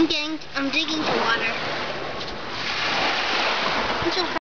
I'm getting, I'm digging for water.